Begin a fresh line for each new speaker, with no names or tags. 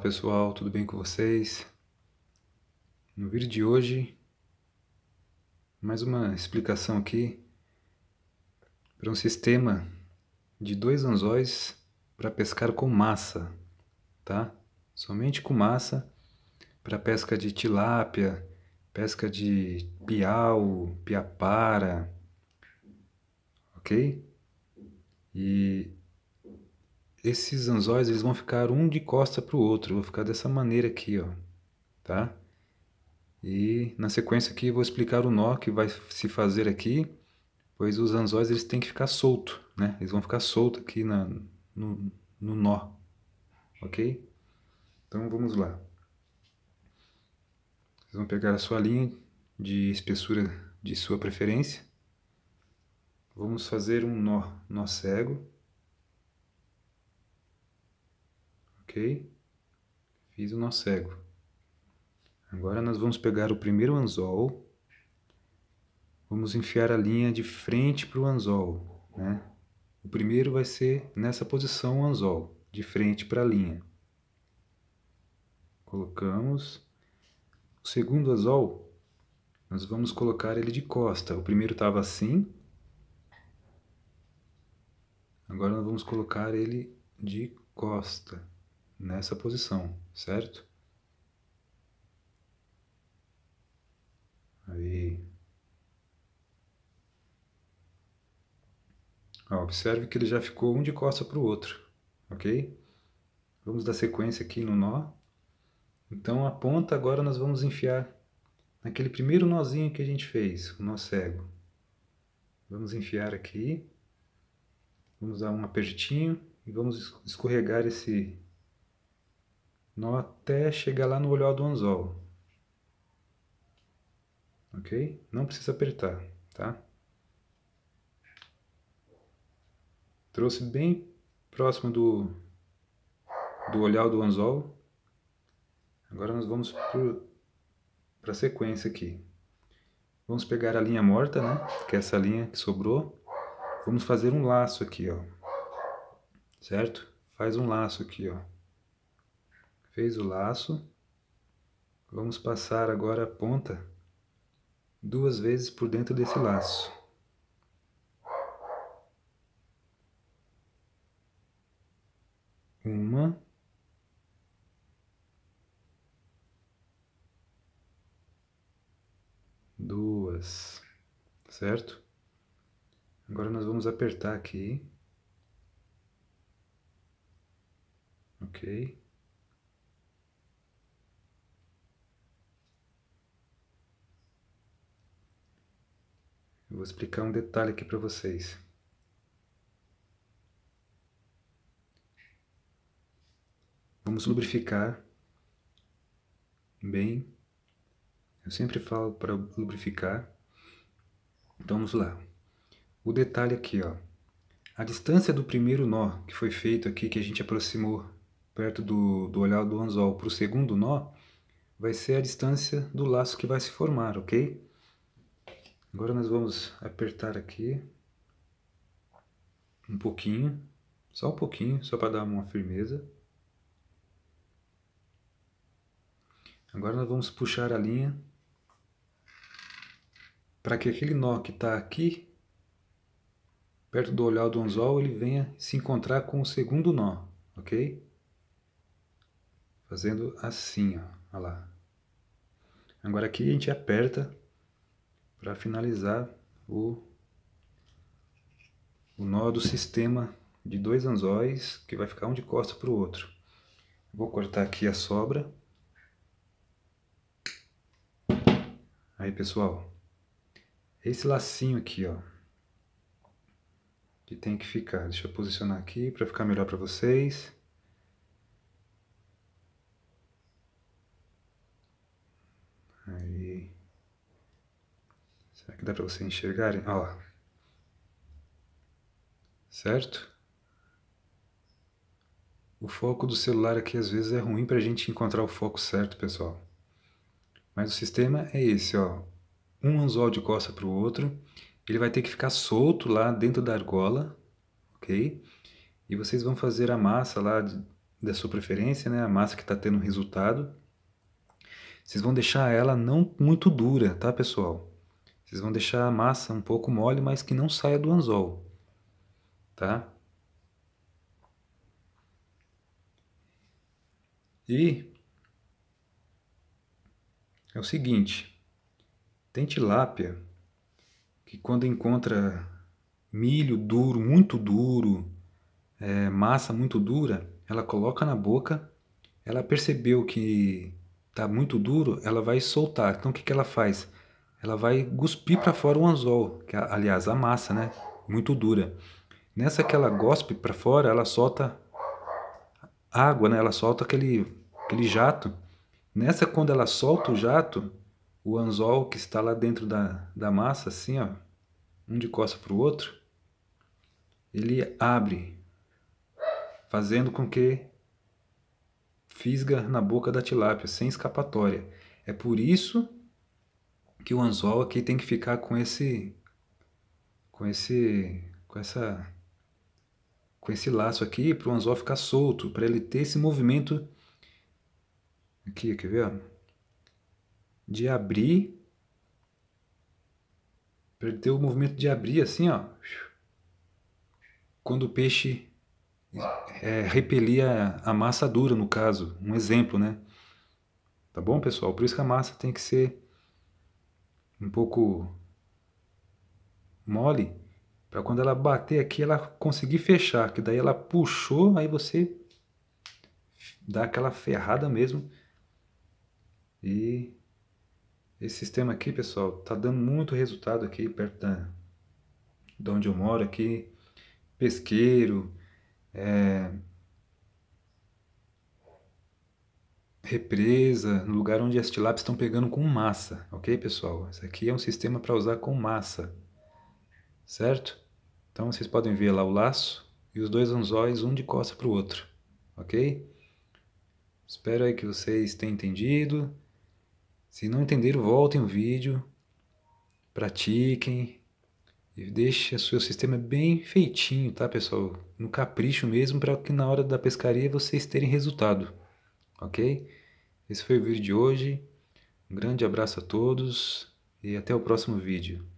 pessoal, tudo bem com vocês? No vídeo de hoje, mais uma explicação aqui para um sistema de dois anzóis para pescar com massa, tá? Somente com massa para pesca de tilápia, pesca de piau, piapara, ok? E esses anzóis eles vão ficar um de costa para o outro, vou ficar dessa maneira aqui, ó, tá? E na sequência aqui vou explicar o nó que vai se fazer aqui, pois os anzóis eles têm que ficar solto, né? Eles vão ficar soltos aqui na, no, no nó, ok? Então vamos lá. Vocês vão pegar a sua linha de espessura de sua preferência. Vamos fazer um nó, nó cego. Ok? Fiz o nó cego. Agora nós vamos pegar o primeiro anzol, vamos enfiar a linha de frente para o anzol, né? O primeiro vai ser nessa posição o anzol, de frente para a linha. Colocamos. O segundo anzol, nós vamos colocar ele de costa. O primeiro estava assim. Agora nós vamos colocar ele de costa nessa posição, certo? Aí. Ó, observe que ele já ficou um de costa para o outro, ok? Vamos dar sequência aqui no nó. Então a ponta agora nós vamos enfiar naquele primeiro nozinho que a gente fez, o nó cego. Vamos enfiar aqui, vamos dar um apertinho e vamos escorregar esse nó até chegar lá no olhar do anzol. Ok? Não precisa apertar, tá? Trouxe bem próximo do, do olhar do anzol. Agora nós vamos para a sequência aqui. Vamos pegar a linha morta, né? Que é essa linha que sobrou. Vamos fazer um laço aqui, ó. Certo? Faz um laço aqui, ó. Fez o laço. Vamos passar agora a ponta duas vezes por dentro desse laço. Uma. Duas. Certo? Agora nós vamos apertar aqui. Ok. Vou explicar um detalhe aqui para vocês. Vamos lubrificar bem. Eu sempre falo para lubrificar. Então vamos lá. O detalhe aqui, ó. A distância do primeiro nó que foi feito aqui, que a gente aproximou perto do, do olhar do anzol para o segundo nó, vai ser a distância do laço que vai se formar, ok? Agora nós vamos apertar aqui um pouquinho, só um pouquinho, só para dar uma firmeza. Agora nós vamos puxar a linha para que aquele nó que está aqui, perto do olhar do anzol, ele venha se encontrar com o segundo nó, ok? Fazendo assim, ó, olha lá. Agora aqui a gente aperta para finalizar o, o nó do sistema de dois anzóis, que vai ficar um de costa para o outro. Vou cortar aqui a sobra. Aí, pessoal, esse lacinho aqui, ó, que tem que ficar. Deixa eu posicionar aqui para ficar melhor para vocês. Aí. Será que dá para vocês enxergarem? Ó. Certo? O foco do celular aqui às vezes é ruim para a gente encontrar o foco certo, pessoal. Mas o sistema é esse, ó. Um anzol de costa para o outro. Ele vai ter que ficar solto lá dentro da argola, ok? E vocês vão fazer a massa lá da sua preferência, né? A massa que está tendo resultado. Vocês vão deixar ela não muito dura, tá, pessoal? Vocês vão deixar a massa um pouco mole, mas que não saia do anzol, tá? E é o seguinte, tem tilápia que quando encontra milho duro, muito duro, é, massa muito dura, ela coloca na boca, ela percebeu que está muito duro, ela vai soltar. Então o que, que ela faz? Ela vai cuspir para fora o anzol, que aliás a massa, né? Muito dura. Nessa que ela gospe para fora, ela solta água, né? Ela solta aquele, aquele jato. Nessa quando ela solta o jato, o anzol que está lá dentro da, da massa, assim, ó, um de costa para o outro, ele abre, fazendo com que fisga na boca da tilápia, sem escapatória. É por isso que o anzol aqui tem que ficar com esse com esse com essa com esse laço aqui para o anzol ficar solto, para ele ter esse movimento aqui, quer ver? De abrir para ele ter o movimento de abrir assim, ó. Quando o peixe é, repelir a, a massa dura, no caso. Um exemplo, né? Tá bom, pessoal? Por isso que a massa tem que ser um pouco mole, para quando ela bater aqui, ela conseguir fechar, que daí ela puxou, aí você dá aquela ferrada mesmo. E esse sistema aqui, pessoal, tá dando muito resultado aqui perto da, de onde eu moro aqui. Pesqueiro, é, represa, no lugar onde as tilápias estão pegando com massa, ok, pessoal? Esse aqui é um sistema para usar com massa, certo? Então vocês podem ver lá o laço e os dois anzóis, um de costa para o outro, ok? Espero aí que vocês tenham entendido. Se não entenderam, voltem o vídeo, pratiquem, e deixe o seu sistema bem feitinho, tá, pessoal? No capricho mesmo, para que na hora da pescaria vocês terem resultado, ok? Esse foi o vídeo de hoje. Um grande abraço a todos e até o próximo vídeo.